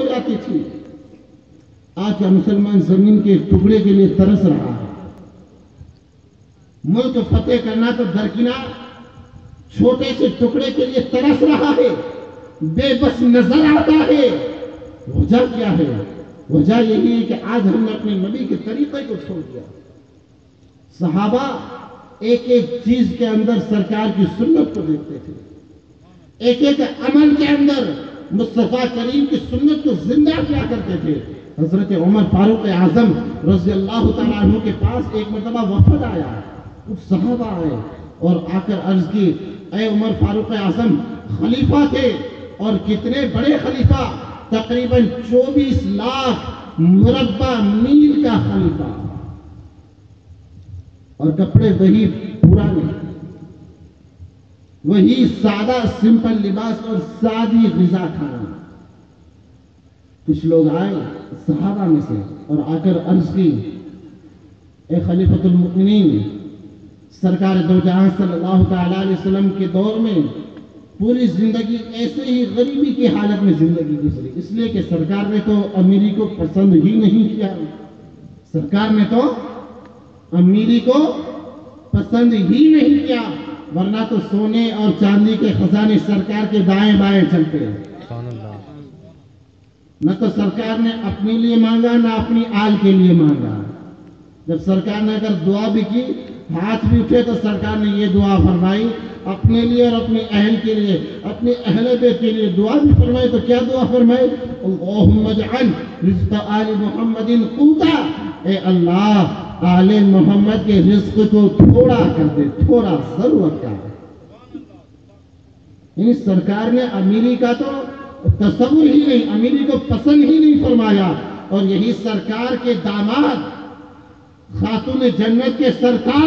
ہو جاتی تھی۔ آج کا مسلمان زمین کے ٹکڑے کے لیے ترس رہا ہے۔ ملک فتح کرنا تو درکنار چھوٹے سے ٹکڑے کے لیے ترس رہا ہے۔ بے بس نظر آتا ہے۔ وجہ کیا ہے۔ وجہ یہی ہے کہ آج ہم نے اپنے نبی کے طریقے کو چھوڑ دیا۔ صحابہ ایک ایک چیز کے اندر سرکار کی سنت کو دیکھتے تھے۔ ایک ایک عمل کے اندر مصطفیٰ کریم کی سنت کو زندہ کیا کرتے تھے؟ حضرت عمر فاروق اعظم رضی اللہ تعالیٰ عنہ کے پاس ایک مرتبہ وفد آیا۔ کچھ صحابہ آئے اور آ کر عرض کی، اے عمر فاروق اعظم، خلیفہ تھے اور کتنے بڑے خلیفہ، تقریباً چوبیس لاکھ مربع میل کا خلیفہ۔ اور کپڑے وہی پرانے وہی سادہ سمپل لباس اور سادی غذا کھانا۔ کچھ لوگ آئے صحابہ میں سے اور آ کر عرض کی، اے خلیفۃ المؤمنین، سرکار دو جہاں صلی اللہ تعالی علیہ وسلم کے دور میں پوری زندگی ایسے ہی غریبی کی حالت میں زندگی گزری۔ اس لیے کہ سرکار نے تو امیری کو پسند ہی نہیں کیا۔ سرکار نے تو امیری کو پسند ہی نہیں کیا ورنہ تو سونے اور چاندی کے خزانے سرکار کے دائیں بائیں چلتے ہیں۔ نہ تو سرکار نے اپنے لیے مانگا نہ اپنی آل کے لیے مانگا۔ جب سرکار نے اگر دعا بھی کی ہاتھ بھی اٹھے تو سرکار نے یہ دعا فرمائی اپنے لیے اور اپنی اہل کے لیے اپنے اہل بیت کے لیے دعا بھی فرمائی تو کیا دعا فرمائی؟ اللہم اجعل رزق آل محمد قوتا۔ اے اللہ آل محمد کے رزق کو تھوڑا کر دے، تھوڑا ضرورت کا یعنی سرکار نے امیری کا تو تصور ہی نہیں، امیری کو پسند ہی نہیں فرمایا۔ اور یہی سرکار کے داماد خاتون جنت کے سرکار